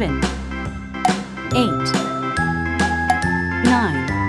seven, eight, nine,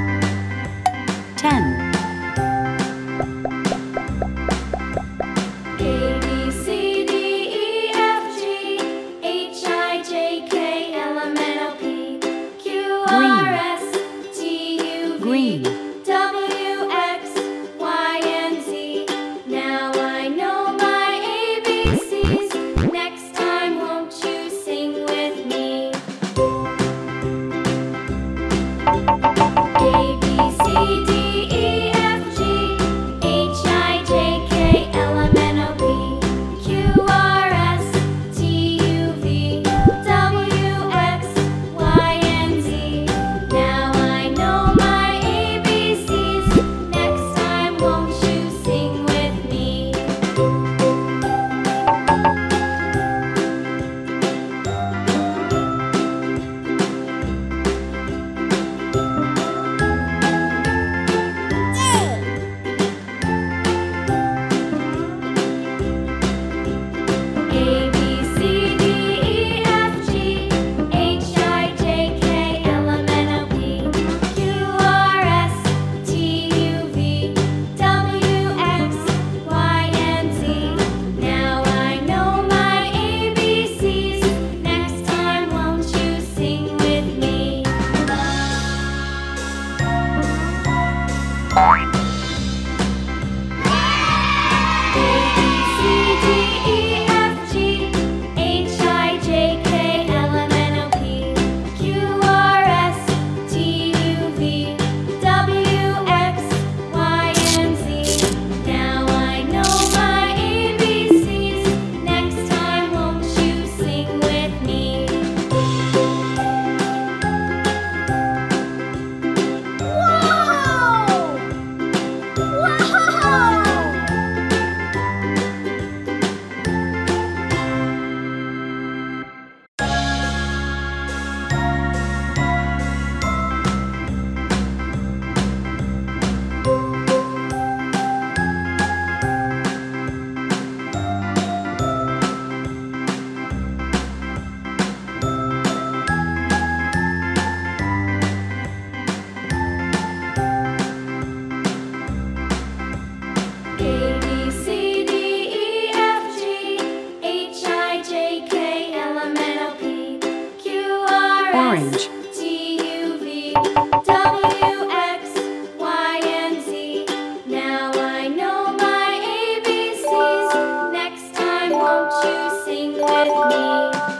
you sing with me?